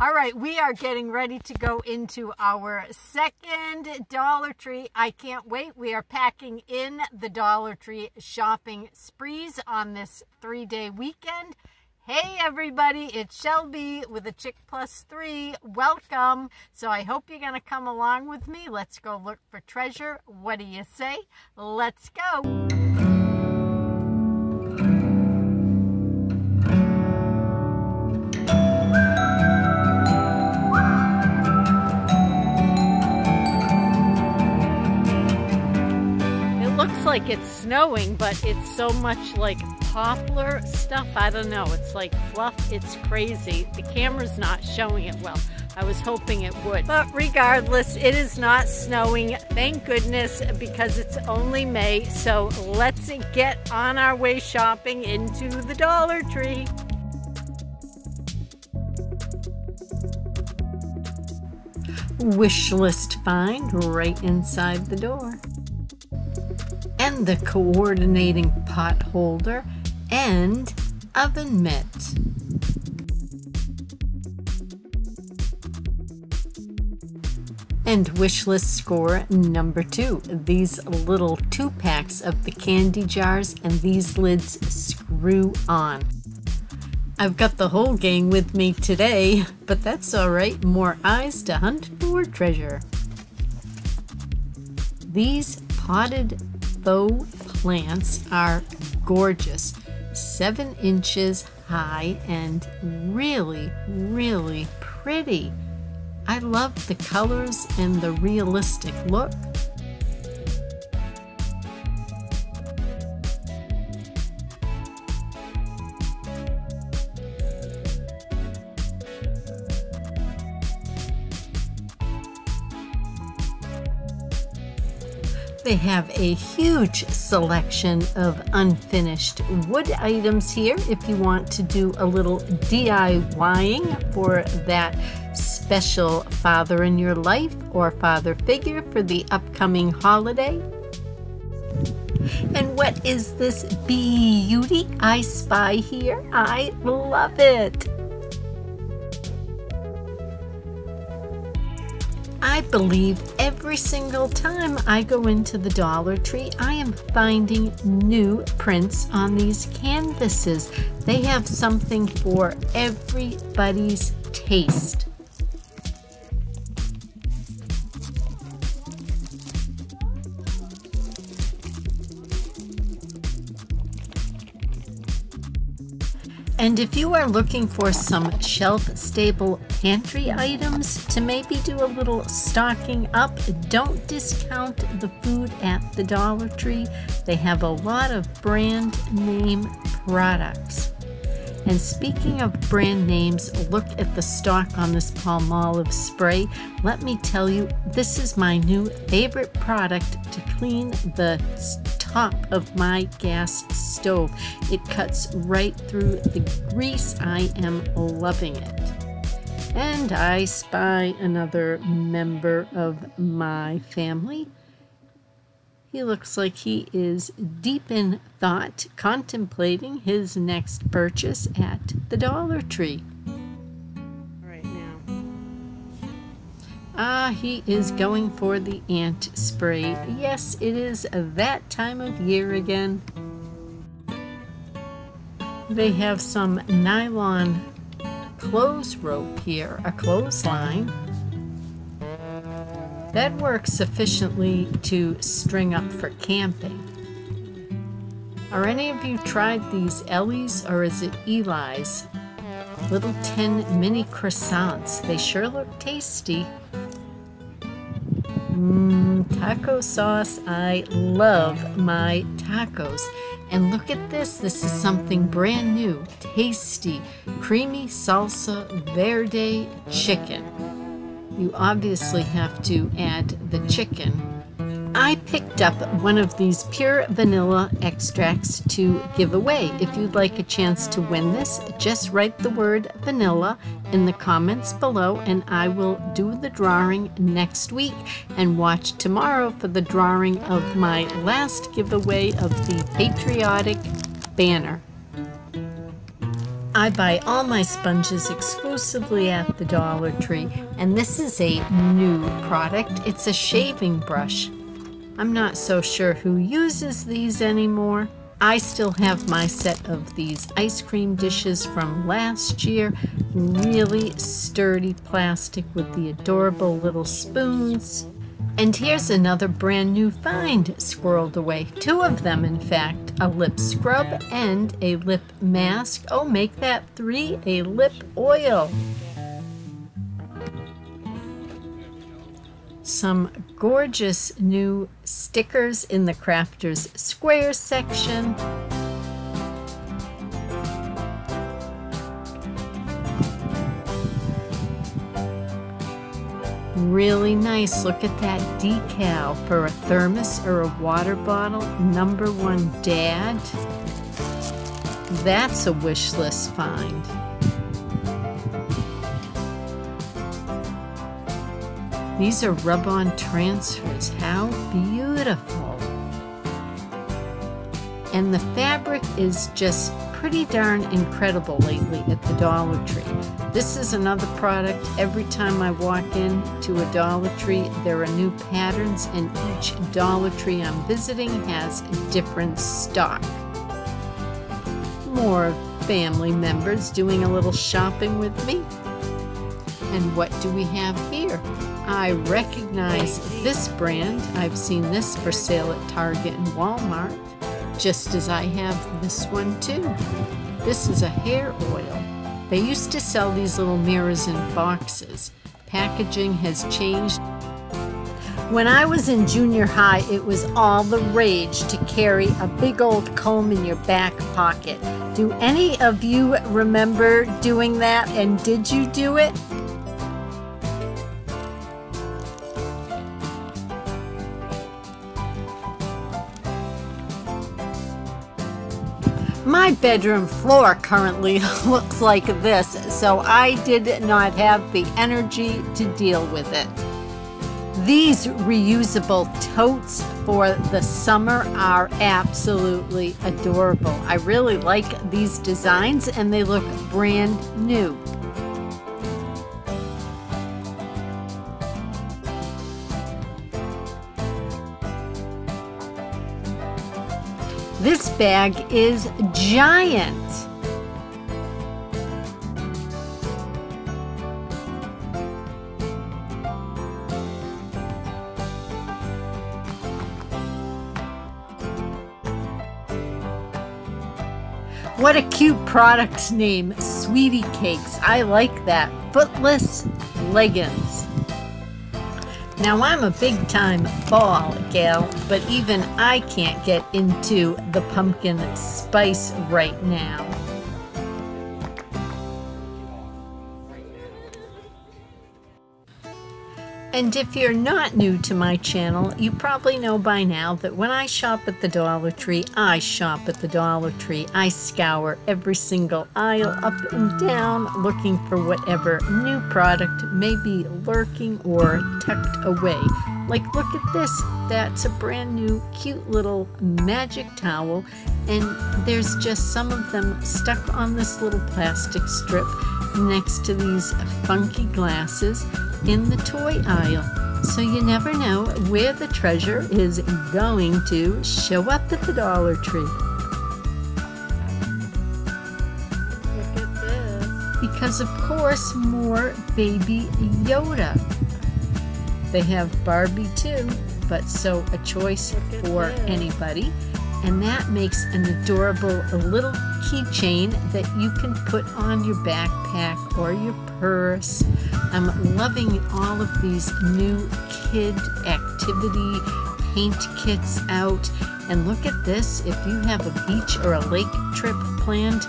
All right, we are getting ready to go into our second Dollar Tree. I can't wait. We are packing in the Dollar Tree shopping sprees on this three-day weekend. Hey everybody, it's Shelby with a Chick Plus 3. Welcome. So I hope you're going to come along with me. Let's go look for treasure. What do you say? Let's go. Like it's snowing, but it's so much like poplar stuff. I don't know. It's like fluff. It's crazy. The camera's not showing it well. I was hoping it would. But regardless, it is not snowing. Thank goodness, because it's only May. So let's get on our way shopping into the Dollar Tree. Wish list find right inside the door the coordinating pot holder and oven mitt. And wish list score number two. These little two packs of the candy jars and these lids screw on. I've got the whole gang with me today, but that's alright. More eyes to hunt for treasure. These potted faux plants are gorgeous, seven inches high and really, really pretty. I love the colors and the realistic look. They have a huge selection of unfinished wood items here if you want to do a little DIYing for that special father in your life or father figure for the upcoming holiday. And what is this beauty I spy here? I love it. I believe every single time I go into the Dollar Tree, I am finding new prints on these canvases. They have something for everybody's taste. And if you are looking for some shelf-stable pantry items to maybe do a little stocking up, don't discount the food at the Dollar Tree. They have a lot of brand name products. And speaking of brand names, look at the stock on this Palmolive spray. Let me tell you, this is my new favorite product to clean the top of my gas stove. It cuts right through the grease. I am loving it. And I spy another member of my family. He looks like he is deep in thought, contemplating his next purchase at the Dollar Tree. Ah, he is going for the ant spray. Yes, it is that time of year again. They have some nylon clothes rope here, a clothesline. That works sufficiently to string up for camping. Are any of you tried these Ellie's or is it Eli's? Little tin mini croissants. They sure look tasty. Mmm, taco sauce. I love my tacos. And look at this. This is something brand new. Tasty, creamy salsa verde chicken. You obviously have to add the chicken I picked up one of these pure vanilla extracts to give away. If you'd like a chance to win this, just write the word vanilla in the comments below and I will do the drawing next week and watch tomorrow for the drawing of my last giveaway of the patriotic banner. I buy all my sponges exclusively at the Dollar Tree, and this is a new product. It's a shaving brush. I'm not so sure who uses these anymore. I still have my set of these ice cream dishes from last year. Really sturdy plastic with the adorable little spoons. And here's another brand new find squirreled away. Two of them, in fact, a lip scrub and a lip mask. Oh, make that three, a lip oil. Some gorgeous new stickers in the Crafters Square section. Really nice. Look at that decal for a thermos or a water bottle. Number one dad. That's a wish list find. These are rub-on transfers. How beautiful. And the fabric is just pretty darn incredible lately at the Dollar Tree. This is another product. Every time I walk in to a Dollar Tree, there are new patterns, and each Dollar Tree I'm visiting has different stock. More family members doing a little shopping with me. And what do we have here? I recognize this brand. I've seen this for sale at Target and Walmart just as I have this one too. This is a hair oil. They used to sell these little mirrors in boxes. Packaging has changed. When I was in junior high, it was all the rage to carry a big old comb in your back pocket. Do any of you remember doing that and did you do it? My bedroom floor currently looks like this, so I did not have the energy to deal with it. These reusable totes for the summer are absolutely adorable. I really like these designs and they look brand new. This bag is giant. What a cute product name, Sweetie Cakes. I like that. Footless leggings. Now I'm a big time fall gal, but even I can't get into the pumpkin spice right now. And if you're not new to my channel, you probably know by now that when I shop at the Dollar Tree, I shop at the Dollar Tree. I scour every single aisle up and down looking for whatever new product may be lurking or tucked away. Like, look at this. That's a brand new, cute little magic towel, and there's just some of them stuck on this little plastic strip next to these funky glasses in the toy aisle. So you never know where the treasure is going to show up at the Dollar Tree. Look at this. Because of course more Baby Yoda. They have Barbie too, but so a choice for anybody and that makes an adorable little keychain that you can put on your backpack or your purse. I'm loving all of these new kid activity paint kits out. And look at this, if you have a beach or a lake trip planned,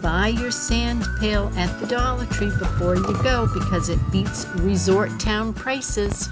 buy your sand pail at the Dollar Tree before you go because it beats resort town prices.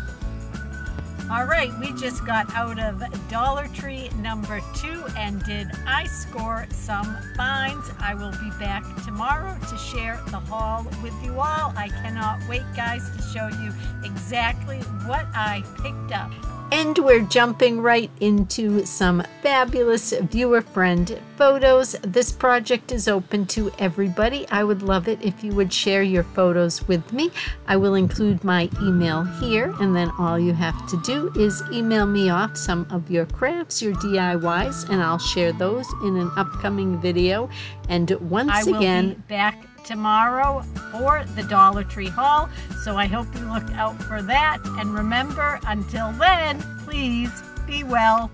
All right, we just got out of Dollar Tree number two and did I score some finds. I will be back tomorrow to share the haul with you all. I cannot wait, guys, to show you exactly what I picked up. And we're jumping right into some fabulous viewer friend photos. This project is open to everybody. I would love it if you would share your photos with me. I will include my email here, and then all you have to do is email me off some of your crafts, your DIYs, and I'll share those in an upcoming video. And once I will again, be back tomorrow for the Dollar Tree haul. So I hope you look out for that. And remember, until then, please be well.